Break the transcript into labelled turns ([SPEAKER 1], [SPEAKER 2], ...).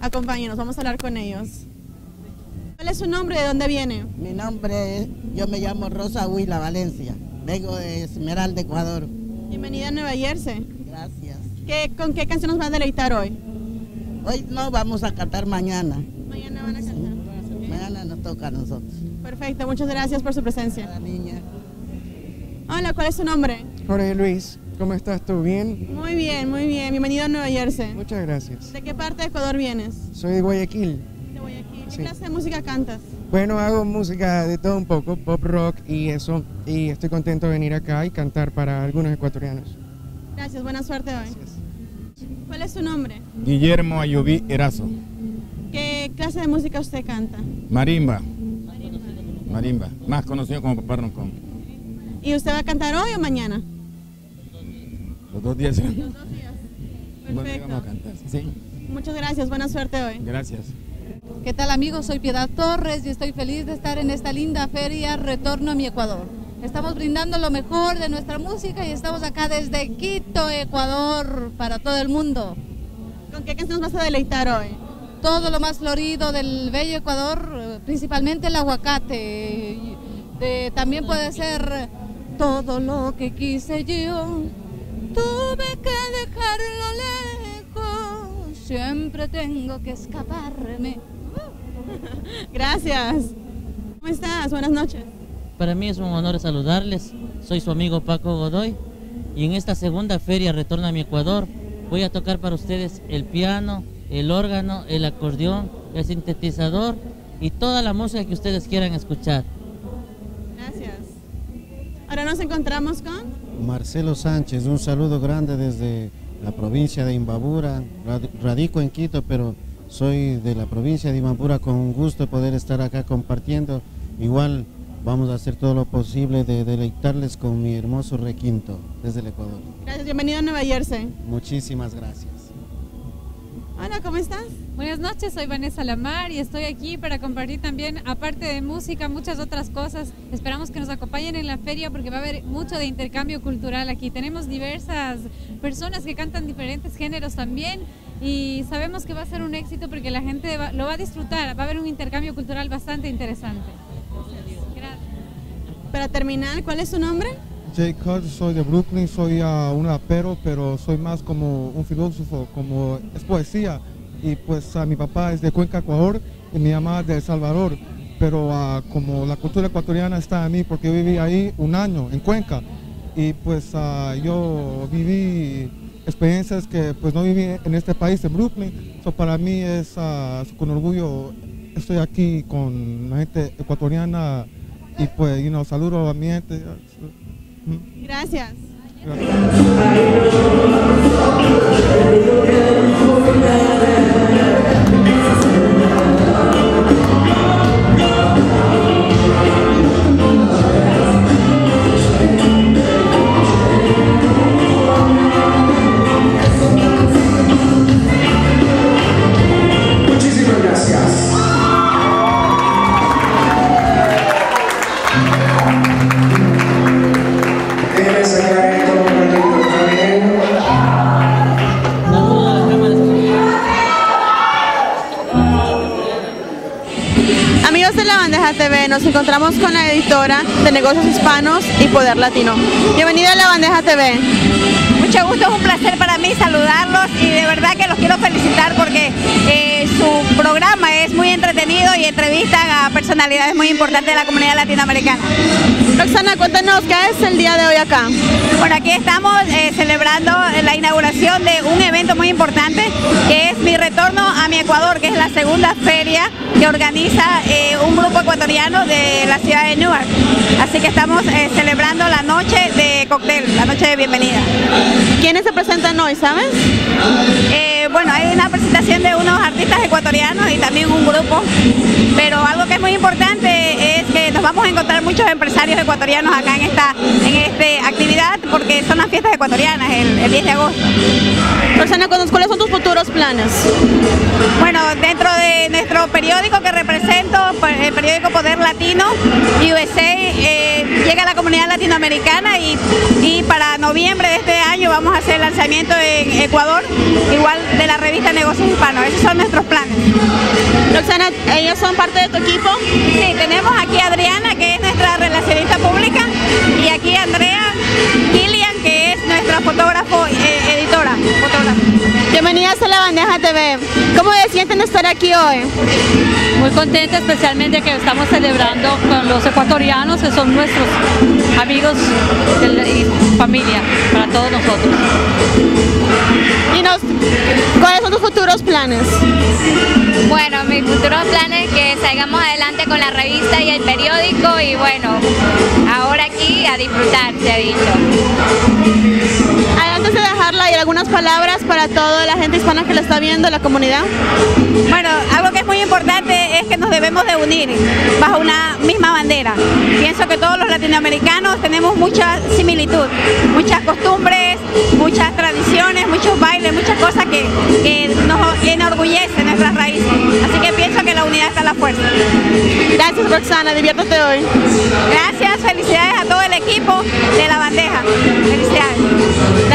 [SPEAKER 1] acompáñenos, vamos a hablar con ellos. ¿Cuál es su nombre? ¿De dónde viene?
[SPEAKER 2] Mi nombre es, yo me llamo Rosa Huila Valencia. Vengo de Esmeralda, Ecuador.
[SPEAKER 1] Bienvenida a Nueva Jersey.
[SPEAKER 2] Gracias.
[SPEAKER 1] ¿Qué, ¿Con qué canción nos va a deleitar hoy?
[SPEAKER 2] Hoy no vamos a cantar mañana.
[SPEAKER 1] Mañana van a cantar.
[SPEAKER 2] Mañana nos toca a nosotros.
[SPEAKER 1] Perfecto, muchas gracias por su presencia.
[SPEAKER 2] La niña.
[SPEAKER 1] Hola, ¿cuál es su nombre?
[SPEAKER 3] Jorge Luis, ¿cómo estás tú? ¿Bien?
[SPEAKER 1] Muy bien, muy bien. Bienvenido a Nueva Jersey.
[SPEAKER 3] Muchas gracias.
[SPEAKER 1] ¿De qué parte de Ecuador vienes?
[SPEAKER 3] Soy de Guayaquil.
[SPEAKER 1] De Guayaquil. ¿Qué
[SPEAKER 3] Sí.
[SPEAKER 1] clase de música cantas?
[SPEAKER 3] Bueno, hago música de todo un poco, pop rock y eso, y estoy contento de venir acá y cantar para algunos ecuatorianos.
[SPEAKER 1] Gracias, buena suerte hoy. ¿Cuál es su nombre?
[SPEAKER 4] Guillermo Ayubí Erazo.
[SPEAKER 1] ¿Qué clase de música usted canta?
[SPEAKER 4] Marimba. Marimba. Más conocido como Papá Roncón.
[SPEAKER 1] ¿Y usted va a cantar hoy o mañana?
[SPEAKER 4] Los dos días. Bueno,
[SPEAKER 1] Perfecto.
[SPEAKER 4] vamos a cantar. Sí.
[SPEAKER 1] Muchas gracias, buena suerte hoy.
[SPEAKER 4] Gracias.
[SPEAKER 5] ¿Qué tal amigos? Soy Piedad Torres y estoy feliz de estar en esta linda feria Retorno a mi Ecuador. Estamos brindando lo mejor de nuestra música y estamos acá desde Quito, Ecuador, para todo el mundo.
[SPEAKER 1] ¿Con qué canción nos vas a deleitar hoy?
[SPEAKER 5] Todo lo más florido del bello Ecuador, eh, principalmente el aguacate. de- también puede ser todo lo que quise yo. Tuve que dejarlo lejos, siempre tengo que escaparme.
[SPEAKER 1] Gracias. ¿Cómo estás? Buenas noches.
[SPEAKER 6] Para mí es un honor saludarles. Soy su amigo Paco Godoy y en esta segunda feria Retorno a mi Ecuador voy a tocar para ustedes el piano, el órgano, el acordeón, el sintetizador y toda la música que ustedes quieran escuchar.
[SPEAKER 1] Ahora nos encontramos con...
[SPEAKER 7] Marcelo Sánchez, un saludo grande desde la provincia de Imbabura. Rad- Radico en Quito, pero soy de la provincia de Imbabura con un gusto de poder estar acá compartiendo. Igual vamos a hacer todo lo posible de deleitarles con mi hermoso requinto desde el Ecuador.
[SPEAKER 1] Gracias, bienvenido a Nueva Jersey.
[SPEAKER 7] Muchísimas gracias.
[SPEAKER 1] Hola, ¿cómo estás?
[SPEAKER 8] Buenas noches, soy Vanessa Lamar y estoy aquí para compartir también, aparte de música, muchas otras cosas. Esperamos que nos acompañen en la feria porque va a haber mucho de intercambio cultural aquí. Tenemos diversas personas que cantan diferentes géneros también y sabemos que va a ser un éxito porque la gente va- lo va a disfrutar. Va a haber un intercambio cultural bastante interesante. Gracias.
[SPEAKER 1] Para terminar, ¿cuál es su nombre?
[SPEAKER 9] Jay Cutts, soy de Brooklyn, soy ah, un rapero, pero soy más como un filósofo, como es poesía. Y pues ah, mi papá es de Cuenca, Ecuador, y mi mamá de El Salvador. Pero ah, como la cultura ecuatoriana está en mí, porque yo viví ahí un año, en Cuenca, y pues yo viví experiencias que pues no viví en este país, en Brooklyn. So, para mí es con orgullo, estoy aquí con la gente ecuatoriana y pues, you saludo a mi gente.
[SPEAKER 1] Gracias.
[SPEAKER 10] Muchísimas gracias.
[SPEAKER 1] TV, nos encontramos con la editora de Negocios Hispanos y Poder Latino. Bienvenida a la Bandeja TV.
[SPEAKER 11] Mucho gusto, es un placer para mí saludarlos y de verdad que los quiero felicitar porque eh, su programa es muy entretenido y entrevistan a personalidades muy importantes de la comunidad latinoamericana.
[SPEAKER 1] Roxana, cuéntanos qué es el día de hoy acá.
[SPEAKER 11] Bueno, aquí estamos eh, celebrando la inauguración de un evento muy importante que es mi retorno a mi Ecuador, que es la segunda feria que organiza eh, un grupo ecuatoriano de la ciudad de Newark. Así que estamos eh, celebrando la noche de cóctel, la noche de bienvenida.
[SPEAKER 1] ¿Quiénes se presentan hoy, sabes?
[SPEAKER 11] Eh, bueno, hay una presentación de unos artistas ecuatorianos y también un grupo, pero algo que es muy importante es que nos vamos a encontrar muchos empresarios ecuatorianos acá en esta en esta actividad porque son las fiestas ecuatorianas el, el 10 de agosto.
[SPEAKER 1] Roxana, ¿cuáles son tus futuros planes?
[SPEAKER 11] Bueno, nuestro periódico que represento, pues, el periódico Poder Latino, USA, eh, llega a la comunidad latinoamericana y, y para noviembre de este año vamos a hacer el lanzamiento en Ecuador, igual de la revista Negocios Hispanos. Esos son nuestros planes.
[SPEAKER 1] Roxana, ¿ellos son parte de tu equipo?
[SPEAKER 11] Sí, tenemos aquí a Adriana, que es nuestra relacionista pública, y aquí a Andrea Kilian, que es nuestra fotógrafo, eh, editora. Fotógrafa.
[SPEAKER 1] Bienvenidas a la bandeja TV. ¿Cómo se sienten estar aquí hoy?
[SPEAKER 12] Muy contenta especialmente que estamos celebrando con los ecuatorianos que son nuestros amigos y familia para todos nosotros.
[SPEAKER 1] Y nos, ¿cuáles son tus futuros planes?
[SPEAKER 13] Bueno, mi futuro plan es que salgamos adelante con la revista y el periódico y bueno, aquí a disfrutar, se ha dicho.
[SPEAKER 1] Antes de dejarla, ¿hay algunas palabras para toda la gente hispana que lo está viendo, la comunidad?
[SPEAKER 11] Bueno, algo que es muy importante es que nos debemos de unir bajo una misma bandera. Pienso que todos los latinoamericanos tenemos mucha similitud, muchas costumbres, muchas tradiciones, muchos bailes, muchas cosas que, que nos enorgullecen nuestras raíces. Unidad está la fuerza.
[SPEAKER 1] Gracias Roxana, diviértete hoy.
[SPEAKER 11] Gracias, felicidades a todo el equipo de la bandeja. Felicidades.